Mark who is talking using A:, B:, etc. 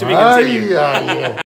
A: To be continued.
B: Ay, ay, ay.